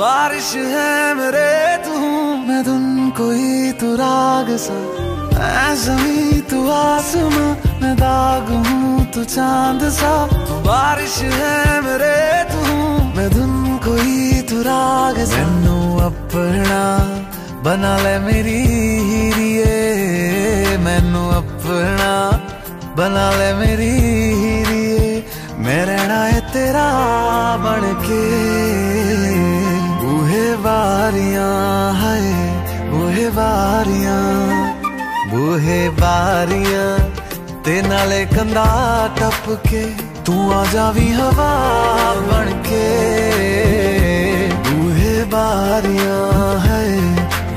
बारिश है मेरे, तू मैं धुन कोई, तू राग सा। मैं जमी तू आसमां, मैं दाग हूँ, तू चाँद सा। तू बारिश है मेरे, तू मैं धुन कोई, तू राग सा। मैनू अपना बना ले मेरी हीरिए। मैनू अपना बना ले मेरी हीरिए। मैं रहना है तेरा बन के। बूहे बारियाँ है बूहे बारियाँ बूहे बारियाँ ते नाले कंधा टप के तू आ जावी हवा बन के बूहे बारियाँ है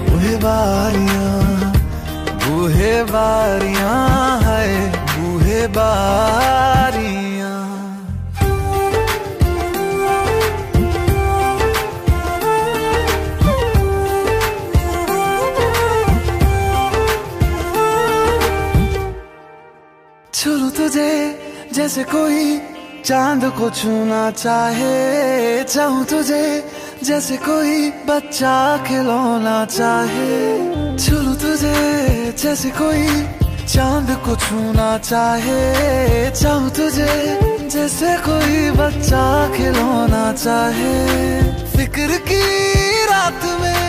बूहे बारियाँ बूहे बारियाँ है बूहे बारियाँ जैसे कोई चाँद को छूना चाहे, चाहूँ तुझे जैसे कोई बच्चा खिलौना चाहे। छू तुझे जैसे कोई चाँद को छूना चाहे, चाहूँ तुझे जैसे कोई बच्चा खिलौना चाहे। फ़िक्र की रात में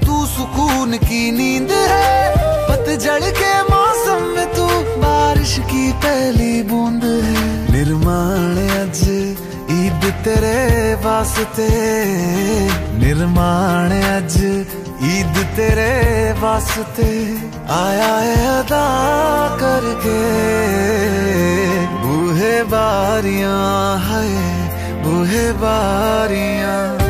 तू सुकून की नींद है, पतझड़ के बारिश की पहली बूंद है। निर्माण अज ईद तेरे वास्ते। निर्माण अज ईद तेरे वास्ते। आया है अदा करके। बूहे बारियाँ है बूहे बारियाँ।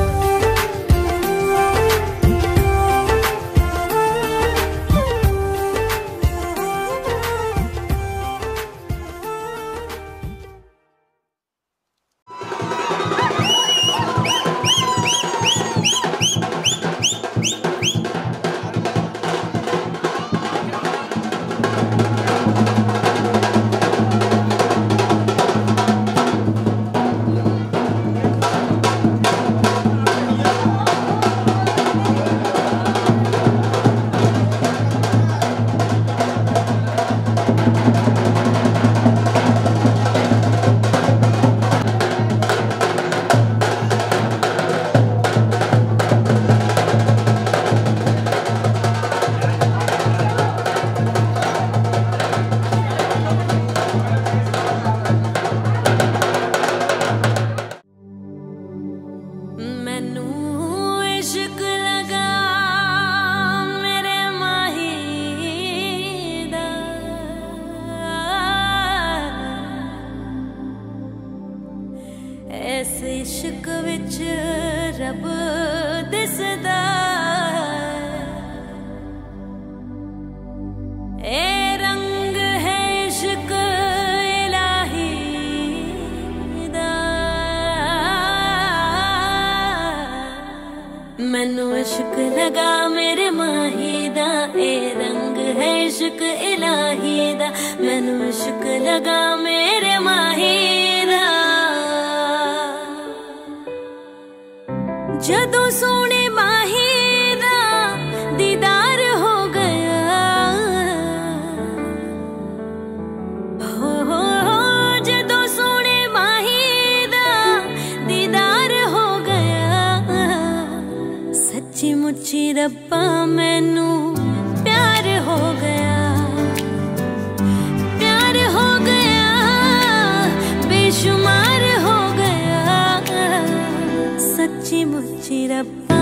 lập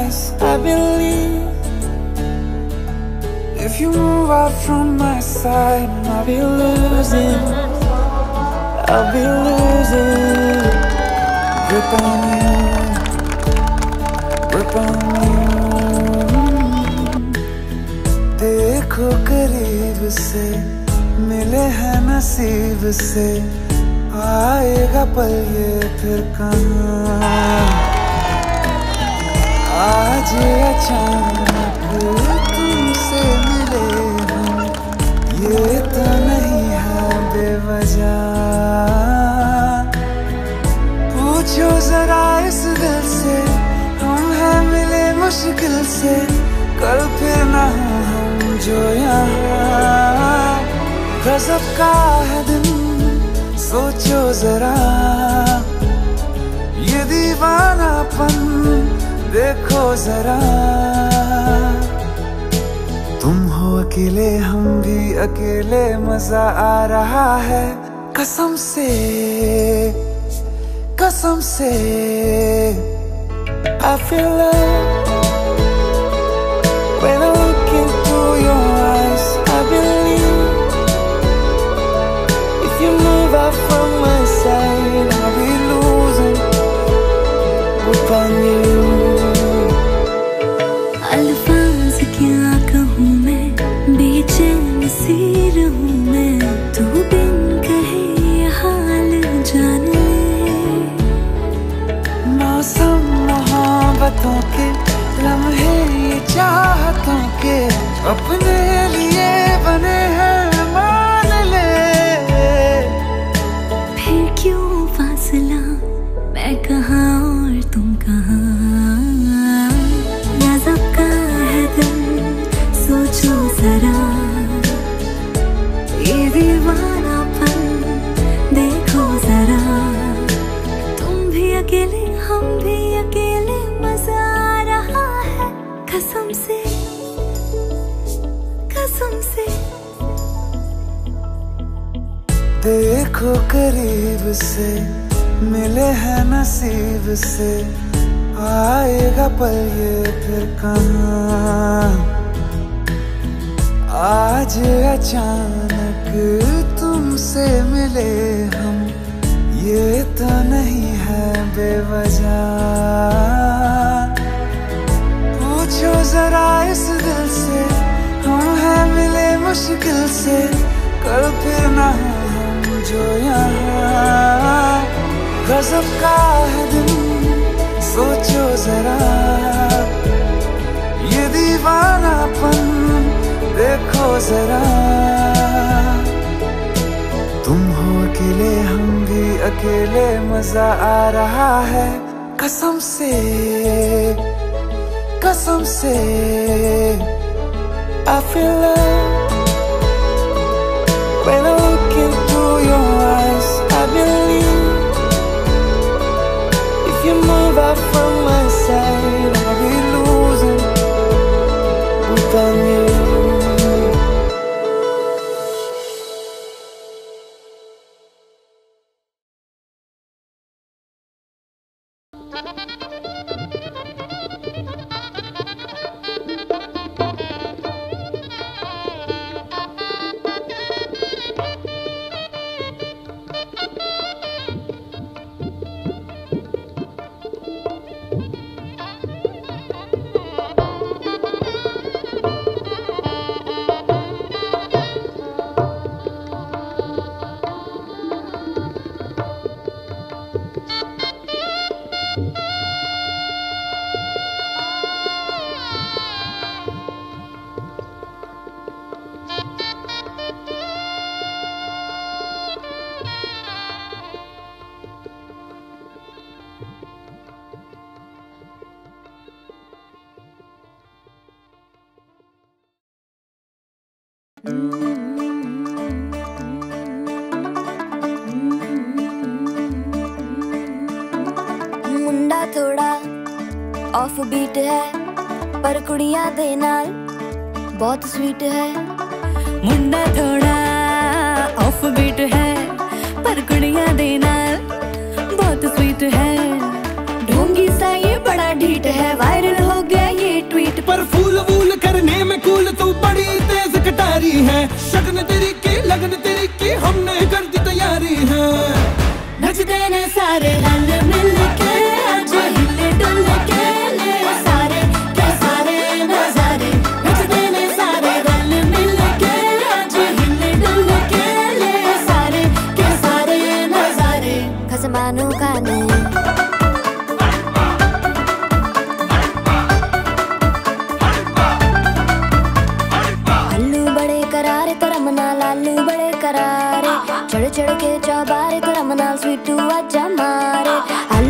eyes. I believe if you move out from my side, I'll be losing. I'll be losing grip on you, grip on you. देखो करीब से मिले हैं नसीब से आएगा पल ये फिर कहाँ आज अचानक तुमसे मिले हम, ये तो नहीं है बेवजह। पूछो जरा इस दिल से, हम हैं मिले मुश्किल से, कल फिर ना हम जो यहाँ। का है दिन, सोचो जरा, ये दीवानापन देखो जरा तुम हो अकेले हम भी अकेले मजा आ रहा है कसम से कसम से I feel love when I look into your eyes. I believe if you move out from चाहतों के अपने देखो करीब से मिले हैं नसीब से। आएगा पल ये फिर कहाँ? आज अचानक तुमसे मिले हम, ये तो नहीं है बेवजह। पूछो जरा इस दिल से हम हैं मिले मुश्किल से? कल फिर ना जो यहाँ गजब का है दिन सोचो जरा। ये दीवानापन देखो जरा। तुम हो अकेले, हम भी अकेले, मज़ा आ रहा है। कसम से कसम से, I feel love when I मुंडा थोड़ा ऑफ़ बीट है ਪਰ ਕੁੜੀਆਂ ਦੇ ਨਾਲ पर कुड़िया देना बहुत स्वीट है। ढोंगी सा ये बड़ा ढीट है वायरल हो गया ये ट्वीट पर फूल वूल करने में कूल तू तैयारी है। शगन तेरी की लगन तेरी की हमने कर दी तैयारी है। नचते ने सारे लाल में। things we do are jamarit.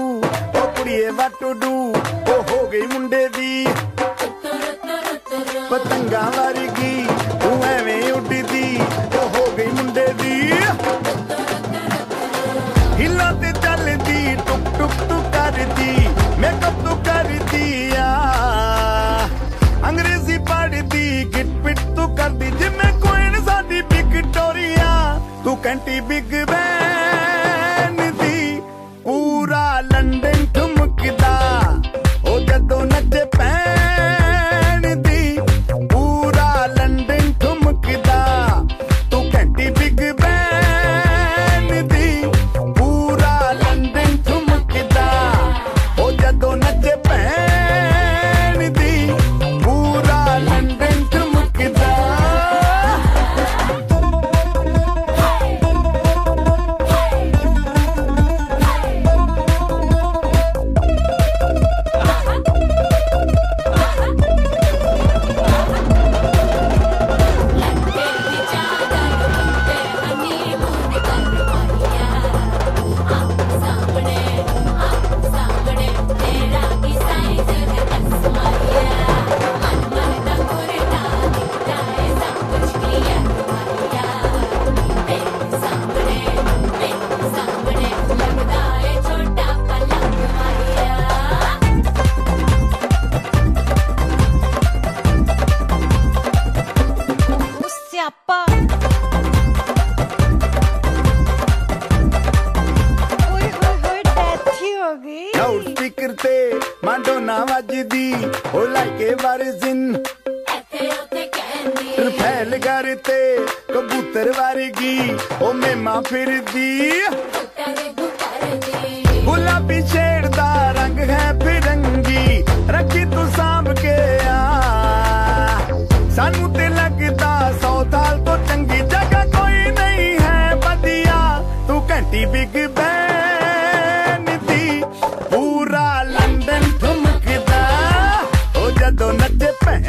ओ कुड़िए वट डू ओ हो गई मुंडे दी। पतंगा वारगी तू एवें उड्डदी ओ हो गई मुंडे दी। हिला ते चलदी टुक टुक तू करदी मेकअप तू करदी आ। अंग्रेज़ी पढ़दी गिट पिट तू कर दी, जिम्मे कोइन साडी बिग टोरिया तू कैंटी बिग बैंड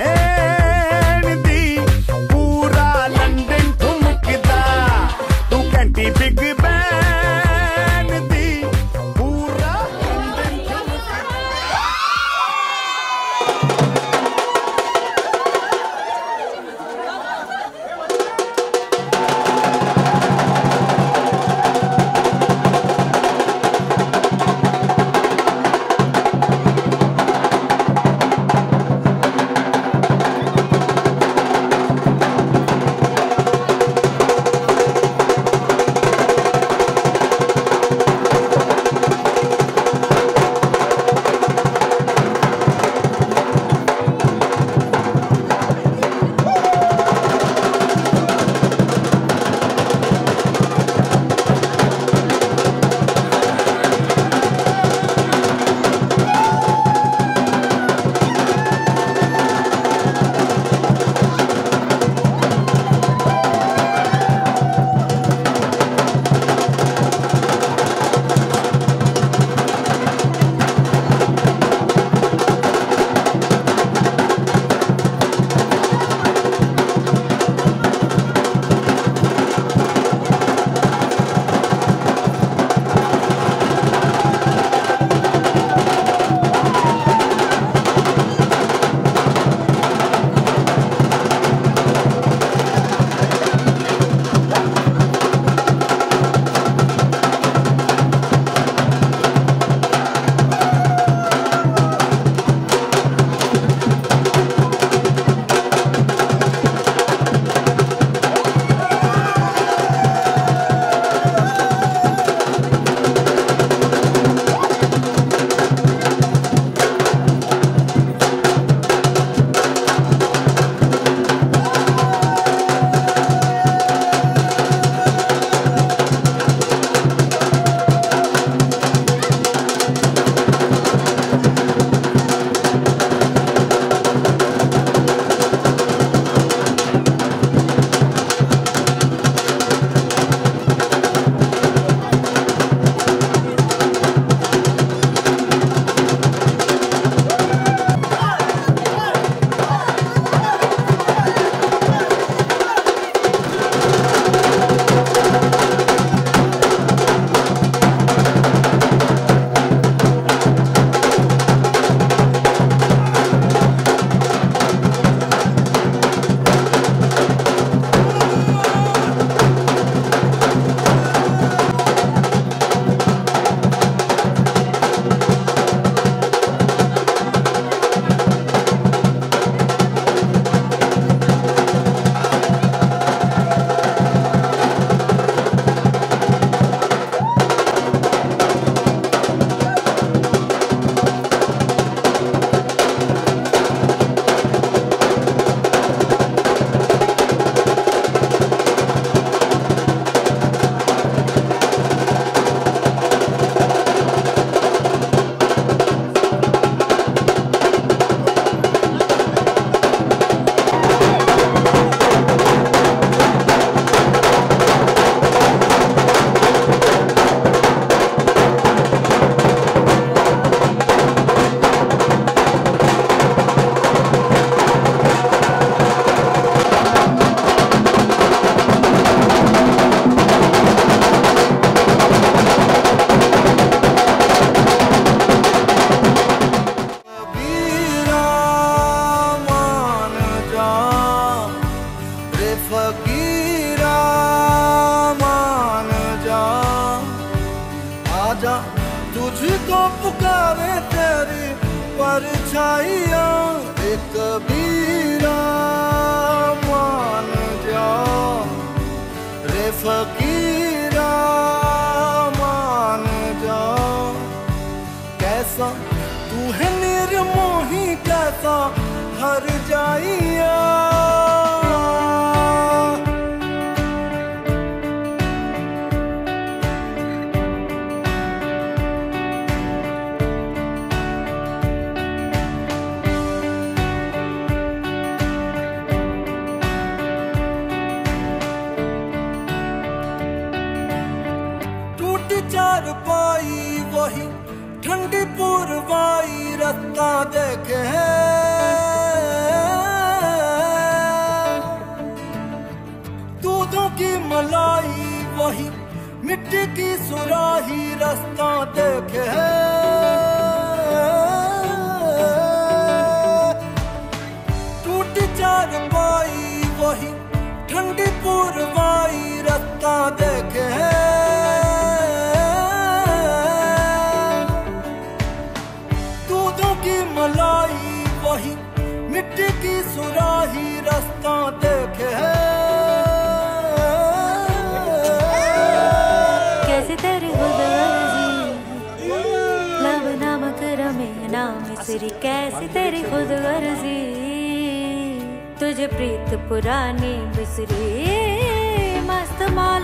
É. sair. ना मिसरी कैसी तेरी खुद गर्जी तुझे प्रीत पुरानी मिसरी मस्त माल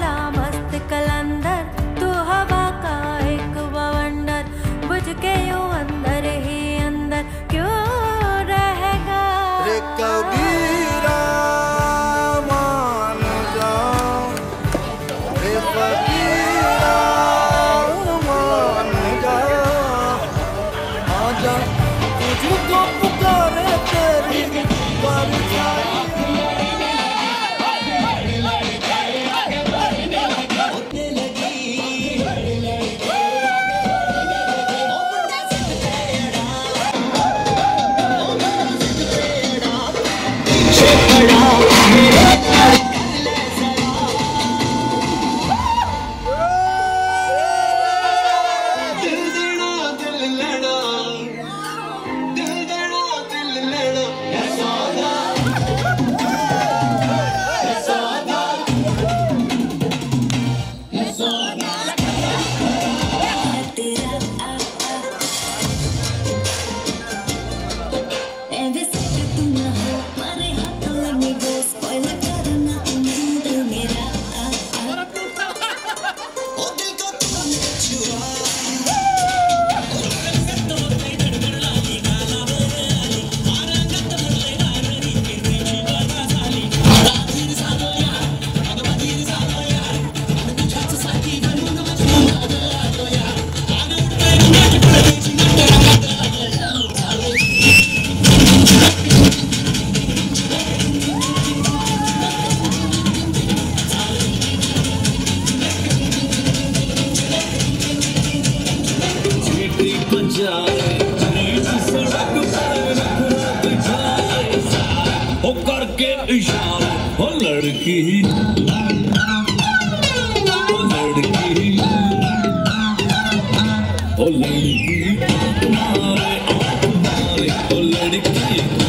கொள்ளடிக்க.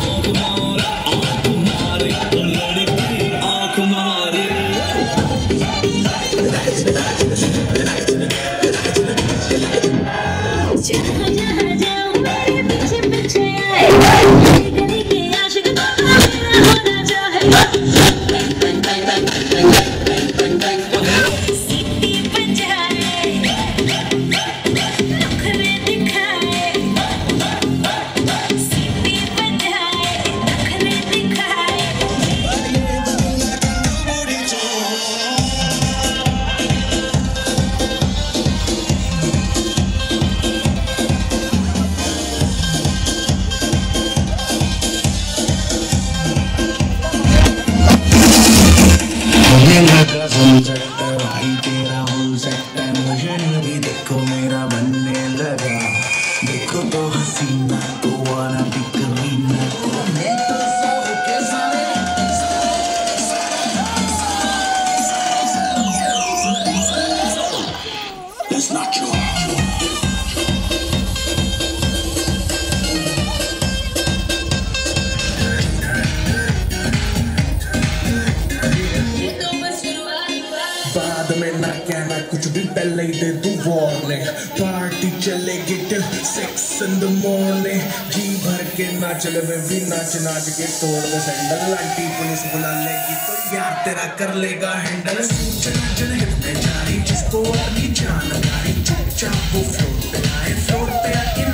चले गिट सिक्स इन द मॉर्निंग जी भर के नाचल में भी नाच नाच के तोड़ दे सैंडल आंटी पुलिस बुला लेगी तो यार तेरा कर लेगा हैंडल सूचना जन हिट में जारी, जिसको अपनी जान लगाई चुपचाप वो फ्लोर पे आए. फ्लोर पे आके